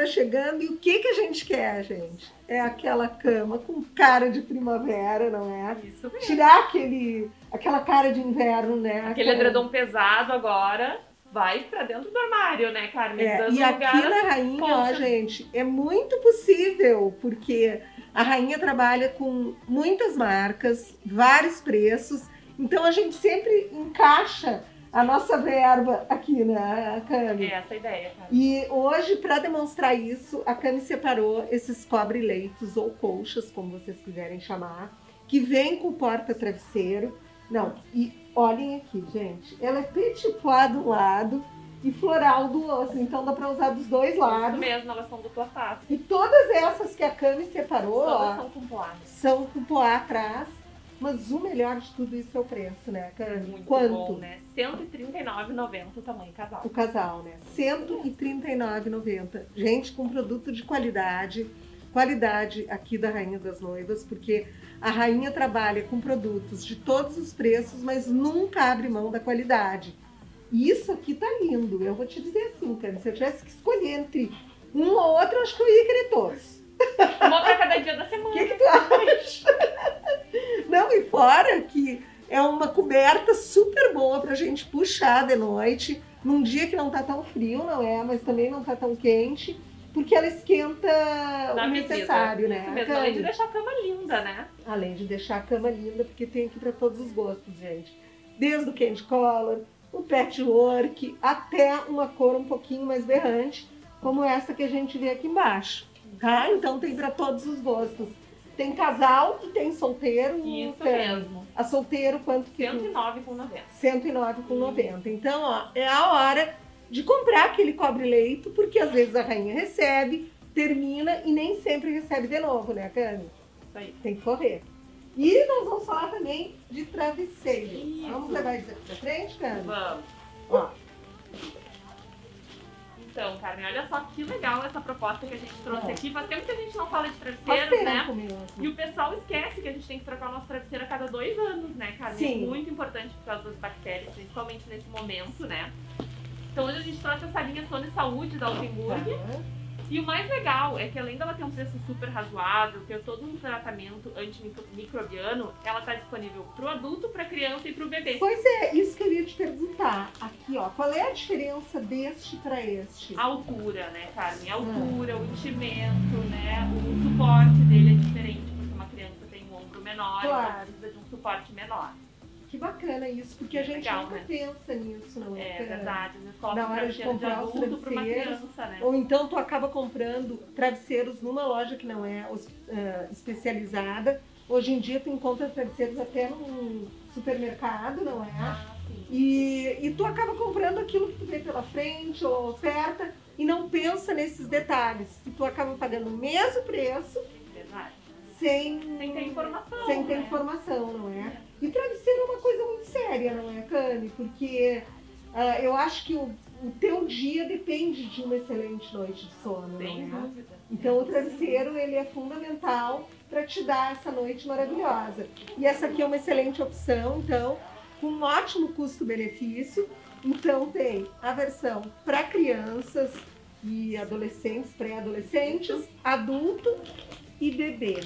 primavera chegando e o que, que a gente quer, gente? É aquela cama com cara de primavera, não é? Isso mesmo. Tirar aquele, aquela cara de inverno, né? Aquele Aquela- edredom pesado agora vai pra dentro do armário, né, Carmen? É, e aqui na Rainha, ó, gente, é muito possível, porque a Rainha trabalha com muitas marcas, vários preços, então a gente sempre encaixa a nossa verba aqui, né, Cami? É essa a ideia, cara. E hoje, para demonstrar isso, a Cami separou esses cobre-leitos ou colchas, como vocês quiserem chamar, que vem com porta-travesseiro. Não, e olhem aqui, gente. Ela é petit pois de um lado e floral do outro. Então dá para usar dos dois Isso lados. mesmo, elas são dupla face. E todas essas que a Cami separou, Todas ó, são com poá. são com poá atrás. Mas o melhor de tudo isso é o preço, né, Cami? Muito Quanto? bom, né? R$ 139,90 o tamanho casal. o casal, né? R$ 139,90. Gente, com produto de qualidade, qualidade aqui da Rainha das Noivas, porque a Rainha trabalha com produtos de todos os preços, mas nunca abre mão da qualidade. E isso aqui tá lindo. Eu vou te dizer assim, cara, se eu tivesse que escolher entre um ou outro, eu acho que eu ia querer todos. Uma pra cada dia da O semana. que, que tu acha? Não, e fora que é uma coberta super boa pra gente puxar de noite, num dia que não tá tão frio, não é? Mas também não tá tão quente, porque ela esquenta Na o medida. necessário, né? Isso mesmo, além de deixar a cama linda, né? Além de deixar a cama linda, porque tem aqui pra todos os gostos, gente. Desde o candy color, o patchwork, até uma cor um pouquinho mais berrante, como essa que a gente vê aqui embaixo. Tá? Então tem pra todos os gostos. Tem casal e tem solteiro. Isso Cami. mesmo. A solteiro, quanto que 109,90. 109,90. Então, ó, é a hora de comprar aquele cobre-leito, porque às vezes a rainha recebe, termina e nem sempre recebe de novo, né, Cami? Isso aí. Tem que correr. E nós vamos falar também de travesseiro. Isso. Vamos levar isso aqui pra frente, Cami? Vamos. Ó, Então, Carmen, olha só que legal essa proposta que a gente trouxe É. aqui. Faz tempo que a gente não fala de faz travesseiros, né? mesmo. E o pessoal esquece que a gente tem que trocar o nosso travesseiro a cada dois anos, né, Carmen? Sim. É muito importante por causa das bactérias, principalmente nesse momento, né? Então hoje a gente trouxe essa linha Sono e Saúde da Altenburg. Tá. E o mais legal é que além dela ter um preço super razoável, ter todo um tratamento antimicrobiano, ela tá disponível pro adulto, pra criança e pro bebê. Pois é, isso que eu ia te perguntar. Aqui, ó, qual é a diferença deste para este? A altura, né, Carmen? A altura, o enchimento, né? O suporte dele é diferente, porque uma criança tem um ombro menor, Claro. então precisa de um suporte menor. Que bacana isso, porque a gente Legal, nunca né? pensa nisso, não é? É Cami? verdade, coloca Na hora de travesseiro de comprar os travesseiros, criança, né? Ou então tu acaba comprando travesseiros numa loja que não é ah, especializada. Hoje em dia tu encontra travesseiros até num supermercado, não é? Ah. E, e tu acaba comprando aquilo que tu vê pela frente ou oferta e não pensa nesses detalhes. E tu acaba pagando o mesmo preço Verdade. sem, Sem ter informação. sem ter né? informação, não é? E é uma séria, não é, Cami? Porque ah, eu acho que o, o teu dia depende de uma excelente noite de sono, Sem não é? dúvida. Então o travesseiro ele é fundamental para te dar essa noite maravilhosa. E essa aqui é uma excelente opção, então, com um ótimo custo-benefício. Então tem a versão para crianças e adolescentes, pré-adolescentes, adulto e bebê.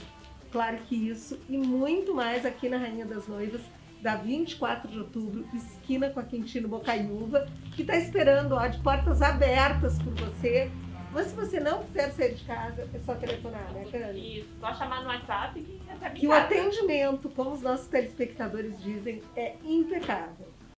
Claro que isso e muito mais aqui na Rainha das Noivas, da 24 de outubro, esquina com a Quintino Bocaiúva, que está esperando ó, de portas abertas por você. Mas se você não quiser sair de casa, é só telefonar, né, Cami? Isso, só chamar no WhatsApp que recebe Que em o atendimento, como os nossos telespectadores dizem, é impecável.